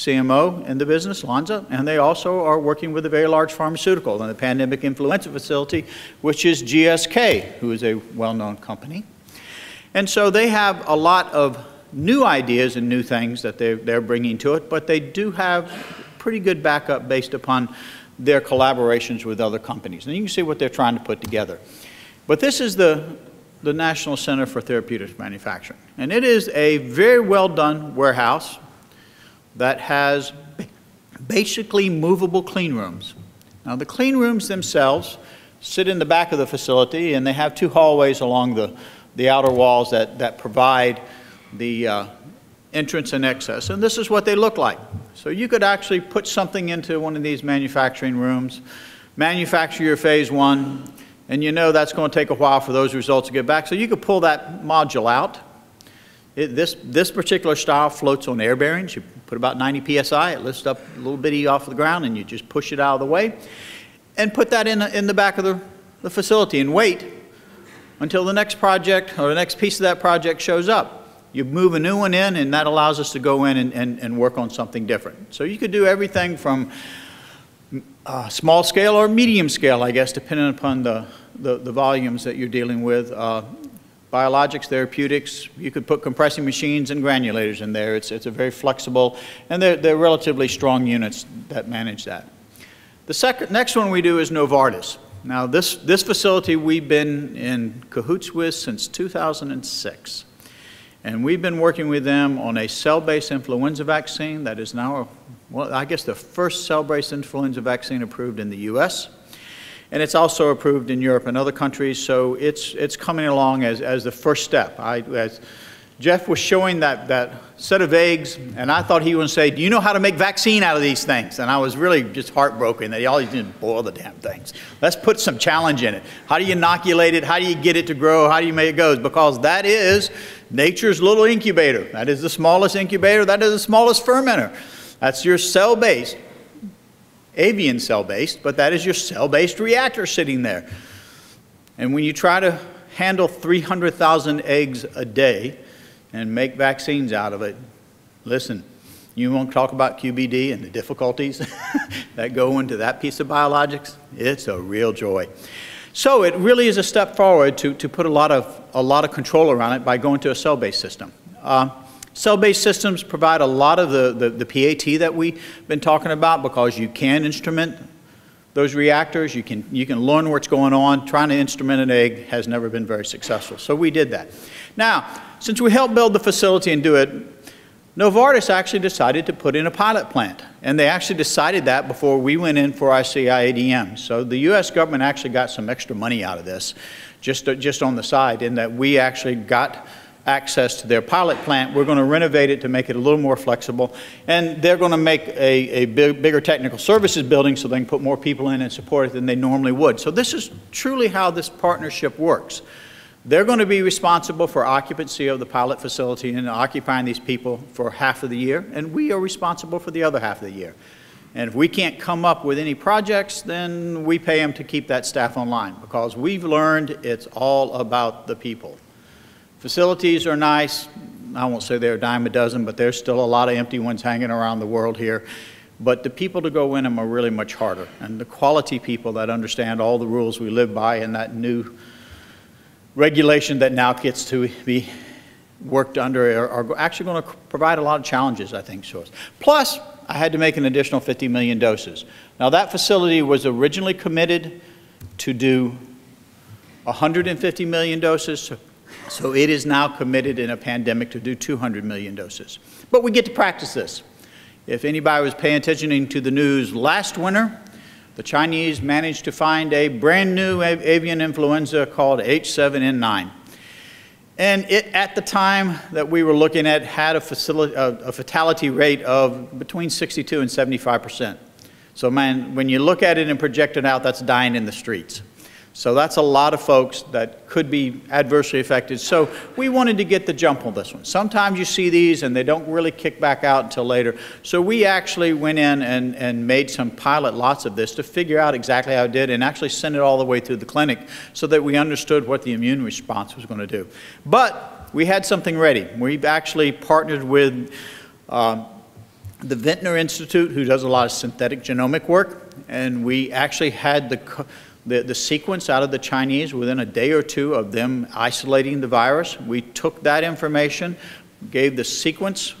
CMO in the business, Lonza, and they also are working with a very large pharmaceutical in the pandemic influenza facility, which is GSK, who is a well-known company. And so they have a lot of new ideas and new things that they're, they're bringing to it, but they do have pretty good backup based upon their collaborations with other companies. And you can see what they're trying to put together. But this is the, the National Center for Therapeutics Manufacturing. And it is a very well done warehouse that has basically movable clean rooms. Now the clean rooms themselves sit in the back of the facility and they have two hallways along the, the outer walls that, that provide the uh, entrance and access. And this is what they look like. So you could actually put something into one of these manufacturing rooms, manufacture your phase one, and you know that's going to take a while for those results to get back. So you could pull that module out. It, this, this particular style floats on air bearings. You put about 90 psi, it lifts up a little bitty off the ground, and you just push it out of the way. And put that in the, in the back of the, the facility and wait until the next project or the next piece of that project shows up. You move a new one in, and that allows us to go in and, and, and work on something different. So you could do everything from uh, small scale or medium scale, I guess, depending upon the, the, the volumes that you're dealing with. Uh, biologics, therapeutics, you could put compressing machines and granulators in there. It's, it's a very flexible, and they're, they're relatively strong units that manage that. The second, next one we do is Novartis. Now, this, this facility we've been in cahoots with since 2006. And we've been working with them on a cell-based influenza vaccine that is now, well, I guess the first cell-based influenza vaccine approved in the U.S. And it's also approved in Europe and other countries, so it's, it's coming along as, as the first step. I, as, Jeff was showing that, that set of eggs, and I thought he would say, do you know how to make vaccine out of these things? And I was really just heartbroken that he always didn't boil the damn things. Let's put some challenge in it. How do you inoculate it? How do you get it to grow? How do you make it go? Because that is nature's little incubator. That is the smallest incubator. That is the smallest fermenter. That's your cell-based, avian cell-based, but that is your cell-based reactor sitting there. And when you try to handle 300,000 eggs a day, and make vaccines out of it. Listen, you want to talk about QBD and the difficulties that go into that piece of biologics? It's a real joy. So it really is a step forward to, to put a lot, of, a lot of control around it by going to a cell-based system. Uh, cell-based systems provide a lot of the, the, the PAT that we've been talking about because you can instrument those reactors. You can, you can learn what's going on. Trying to instrument an egg has never been very successful. So we did that. Now, since we helped build the facility and do it, Novartis actually decided to put in a pilot plant. And they actually decided that before we went in for our CIADM. So the U.S. government actually got some extra money out of this, just, just on the side, in that we actually got access to their pilot plant. We're going to renovate it to make it a little more flexible. And they're going to make a, a big, bigger technical services building so they can put more people in and support it than they normally would. So this is truly how this partnership works. They're going to be responsible for occupancy of the pilot facility and occupying these people for half of the year, and we are responsible for the other half of the year. And if we can't come up with any projects, then we pay them to keep that staff online because we've learned it's all about the people. Facilities are nice. I won't say they're a dime a dozen, but there's still a lot of empty ones hanging around the world here. But the people to go in them are really much harder. And the quality people that understand all the rules we live by and that new regulation that now gets to be worked under are, are actually going to provide a lot of challenges, I think, to us. Plus, I had to make an additional 50 million doses. Now, that facility was originally committed to do 150 million doses, so it is now committed in a pandemic to do 200 million doses. But we get to practice this. If anybody was paying attention to the news last winter, the Chinese managed to find a brand new avian influenza called H7N9. And it, at the time that we were looking at, had a, a, a fatality rate of between 62 and 75 percent. So man, when you look at it and project it out, that's dying in the streets. So that's a lot of folks that could be adversely affected. So we wanted to get the jump on this one. Sometimes you see these and they don't really kick back out until later. So we actually went in and, and made some pilot lots of this to figure out exactly how it did and actually send it all the way through the clinic so that we understood what the immune response was going to do. But we had something ready. We've actually partnered with uh, the Venter Institute, who does a lot of synthetic genomic work, and we actually had the, the, the, sequence out of the Chinese within a day or two of them isolating the virus. We took that information, gave the sequence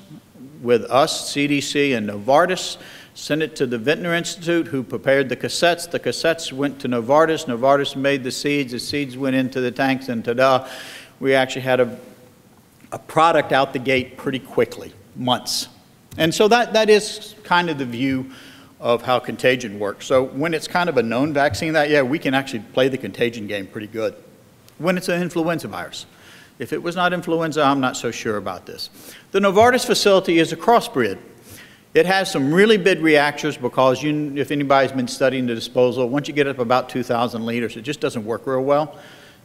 with us, CDC, and Novartis, sent it to the Venter Institute, who prepared the cassettes. The cassettes went to Novartis. Novartis made the seeds. The seeds went into the tanks, and ta-da, we actually had a, a product out the gate pretty quickly, months. And so that, that is kind of the view of how contagion works. So when it's kind of a known vaccine, that yeah, we can actually play the contagion game pretty good. When it's an influenza virus. If it was not influenza, I'm not so sure about this. The Novartis facility is a crossbred. It has some really big reactors because you, if anybody's been studying the disposal, once you get up about 2,000 liters, it just doesn't work real well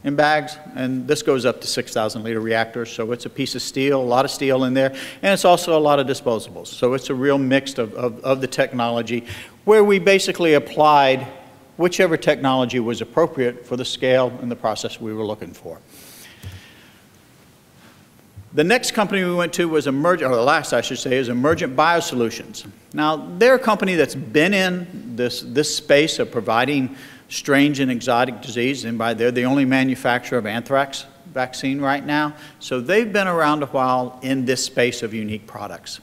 in bags, and this goes up to 6,000 liter reactors, so it's a piece of steel, a lot of steel in there, and it's also a lot of disposables. So it's a real mix of, of, of the technology where we basically applied whichever technology was appropriate for the scale and the process we were looking for. The next company we went to was Emergent, or the last I should say, is Emergent Biosolutions. Now, they're a company that's been in this, this space of providing strange and exotic disease, and by they're the only manufacturer of anthrax vaccine right now. So they've been around a while in this space of unique products.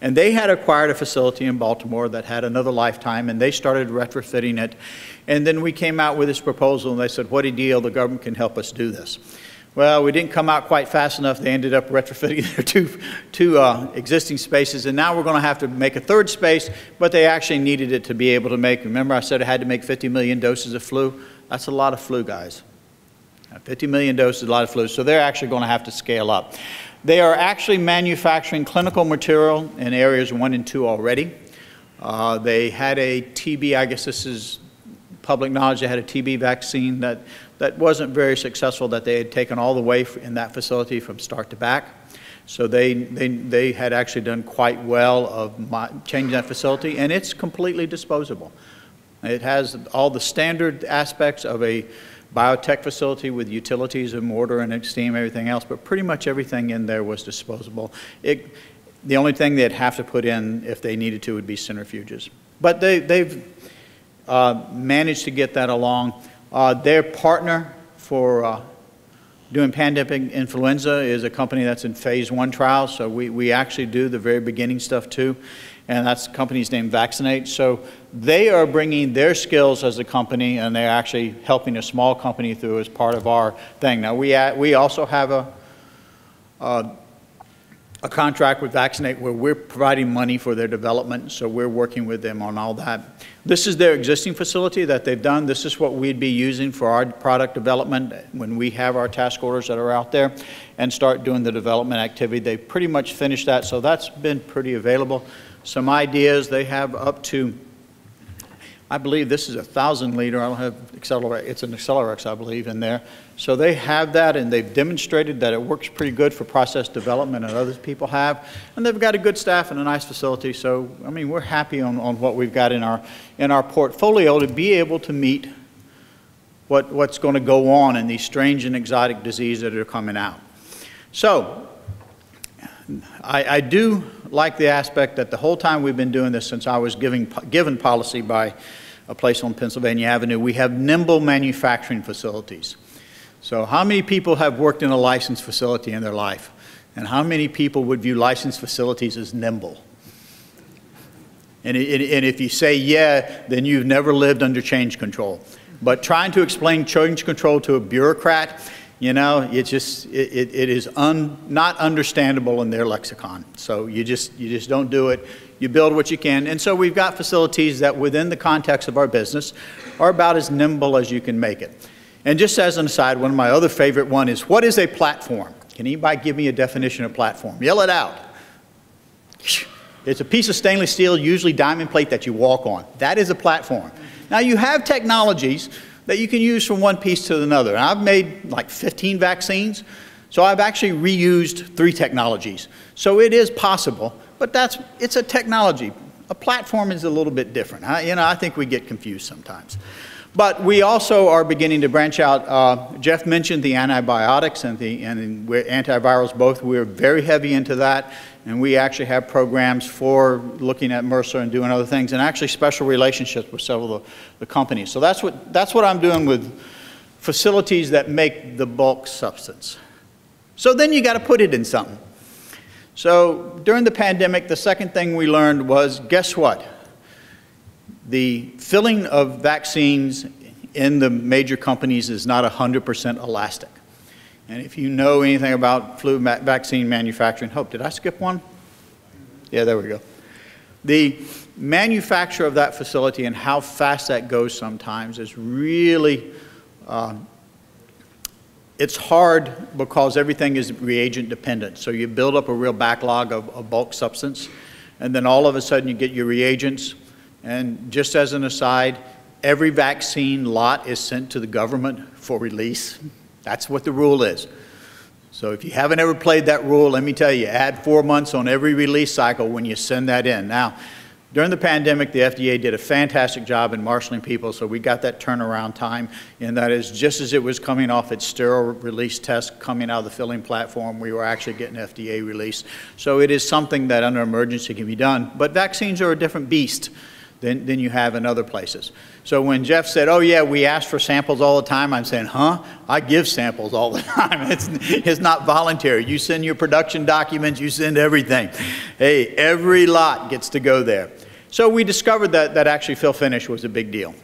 And they had acquired a facility in Baltimore that had another lifetime, and they started retrofitting it. And then we came out with this proposal, and they said, what a deal, the government can help us do this. Well, we didn't come out quite fast enough. They ended up retrofitting their two, two uh, existing spaces, and now we're going to have to make a third space, but they actually needed it to be able to make, remember I said I had to make 50 million doses of flu? That's a lot of flu, guys. 50 million doses, a lot of flu, so they're actually going to have to scale up. They are actually manufacturing clinical material in areas one and two already. Uh, they had a TB, I guess this is public knowledge, they had a TB vaccine that that wasn't very successful that they had taken all the way in that facility from start to back. So they, they, they had actually done quite well of my, changing that facility, and it's completely disposable. It has all the standard aspects of a biotech facility with utilities and mortar and steam, everything else, but pretty much everything in there was disposable. It, the only thing they'd have to put in if they needed to would be centrifuges. But they, they've uh, managed to get that along. Uh, their partner for uh, doing pandemic influenza is a company that's in phase one trials, so we, we actually do the very beginning stuff too, and that's the company's name VaxInnate. So they are bringing their skills as a company, and they're actually helping a small company through as part of our thing. Now, we, we also have a, a a contract with VaxInnate where we're providing money for their development, so we're working with them on all that. This is their existing facility that they've done. This is what we'd be using for our product development when we have our task orders that are out there and start doing the development activity. They've pretty much finished that, so that's been pretty available. Some ideas, they have up to I believe this is a thousand liter. I don't have Xcellerex. It's an Xcellerex, I believe, in there. So they have that, and they've demonstrated that it works pretty good for process development, and other people have. And they've got a good staff and a nice facility. So I mean, we're happy on, on what we've got in our in our portfolio to be able to meet what what's going to go on in these strange and exotic diseases that are coming out. So I, I do like the aspect that the whole time we've been doing this since I was giving, given policy by a place on Pennsylvania Avenue, we have nimble manufacturing facilities. So how many people have worked in a licensed facility in their life? And how many people would view licensed facilities as nimble? And, it, and if you say yeah, then you've never lived under change control. But trying to explain change control to a bureaucrat, you know, it just, it, it is un, not understandable in their lexicon. So you just, you just don't do it you build what you can. And so we've got facilities that within the context of our business are about as nimble as you can make it. And just as an aside, one of my other favorite one is, what is a platform? Can anybody give me a definition of platform? Yell it out. It's a piece of stainless steel, usually diamond plate that you walk on. That is a platform. Now you have technologies that you can use from one piece to another. And I've made like 15 vaccines, so I've actually reused three technologies. So it is possible but that's, it's a technology. A platform is a little bit different. I, you know, I think we get confused sometimes. But we also are beginning to branch out. Uh, Jeff mentioned the antibiotics and the and antivirals both. We're very heavy into that, and we actually have programs for looking at MRSA and doing other things, and actually special relationships with several of the, the companies. So that's what that's what I'm doing with facilities that make the bulk substance. So then you got to put it in something. So during the pandemic, the second thing we learned was guess what? The filling of vaccines in the major companies is not 100% elastic. And if you know anything about flu vaccine manufacturing, hope, did I skip one? Yeah, there we go. The manufacture of that facility and how fast that goes sometimes is really, uh, it's hard because everything is reagent dependent. So you build up a real backlog of, of bulk substance, and then all of a sudden you get your reagents, and just as an aside, every vaccine lot is sent to the government for release. That's what the rule is. So if you haven't ever played that rule, let me tell you, add four months on every release cycle when you send that in. Now, during the pandemic, the FDA did a fantastic job in marshaling people, so we got that turnaround time, and that is just as it was coming off its sterile release test coming out of the filling platform, we were actually getting FDA release. So it is something that under emergency can be done. But vaccines are a different beast than, than you have in other places. So when Jeff said, oh yeah, we ask for samples all the time, I'm saying, huh? I give samples all the time. It's, it's not voluntary. You send your production documents, you send everything. Hey, every lot gets to go there. So we discovered that, that actually fill finish was a big deal.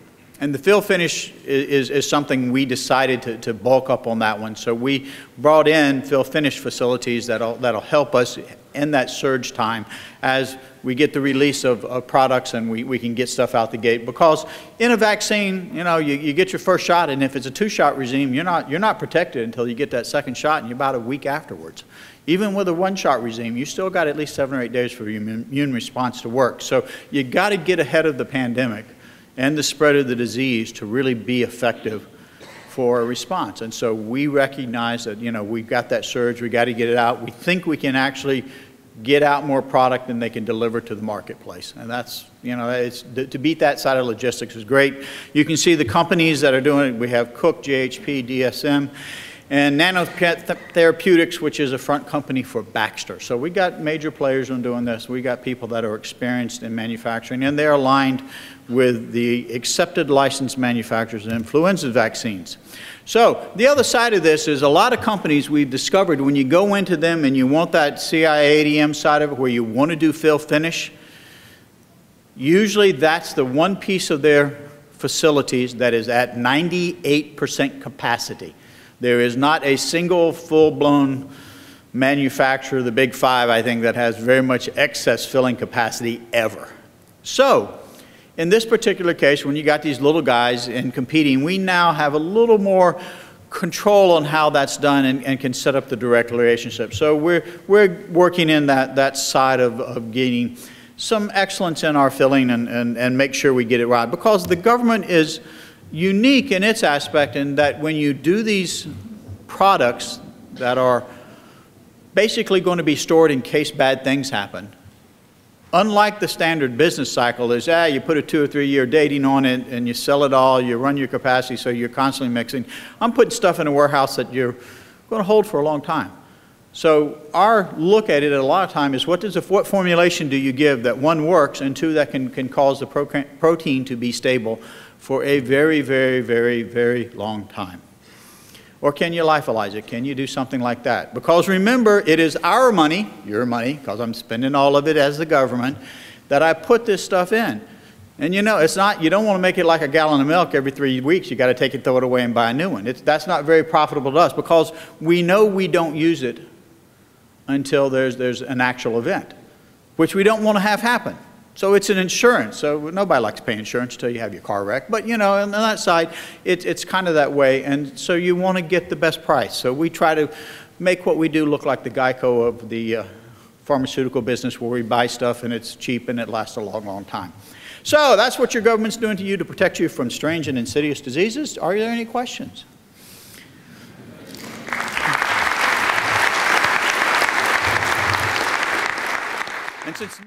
And the fill finish is, is, something we decided to, to bulk up on that one. So we brought in fill finish facilities that'll, that'll help us in that surge time as we get the release of, of products and we, we can get stuff out the gate. Because in a vaccine, you know, you, you get your first shot, and if it's a two-shot regime, you're not, you're not protected until you get that second shot, and you're about a week afterwards. Even with a one-shot regime, you still got at least seven or eight days for your immune response to work. So you got to get ahead of the pandemic and the spread of the disease to really be effective for a response. And so we recognize that, you know, we've got that surge, we got to get it out. We think we can actually get out more product than they can deliver to the marketplace. And that's, you know, it's, to beat that side of logistics is great. You can see the companies that are doing it. We have Cook, JHP, DSM, and Nanotherapeutics, which is a front company for Baxter. So we got major players on doing this. We got people that are experienced in manufacturing, and they're aligned with the accepted licensed manufacturers of influenza vaccines. So the other side of this is a lot of companies we've discovered when you go into them and you want that CIADM side of it where you want to do fill finish, usually that's the one piece of their facilities that is at 98% capacity. There is not a single full-blown manufacturer, the big five, I think, that has very much excess filling capacity ever. So, in this particular case, when you got these little guys in competing, we now have a little more control on how that's done and, and, can set up the direct relationship. So we're, we're working in that, that side of, of gaining some excellence in our filling and, and, and make sure we get it right. Because the government is unique in its aspect in that when you do these products that are basically going to be stored in case bad things happen, unlike the standard business cycle is, ah, you put a two or three year dating on it and you sell it all, you run your capacity so you're constantly mixing. I'm putting stuff in a warehouse that you're going to hold for a long time. So our look at it a lot of time is what does what formulation do you give that one works and two that can, can cause the protein to be stable for a very, very, very, very long time? Or can you lyophilize it? Can you do something like that? Because remember, it is our money, your money, because I'm spending all of it as the government, that I put this stuff in. And you know, it's not, you don't want to make it like a gallon of milk every three weeks. You got to take it, throw it away, and buy a new one. It's, that's not very profitable to us because we know we don't use it until there's, there's an actual event, which we don't want to have happen. So it's an insurance. So nobody likes to pay insurance until you have your car wrecked. But you know, on that side, it, it's kind of that way. And so you want to get the best price. So we try to make what we do look like the Geico of the uh, pharmaceutical business where we buy stuff and it's cheap and it lasts a long, long time. So that's what your government's doing to you to protect you from strange and insidious diseases. Are there any questions? And since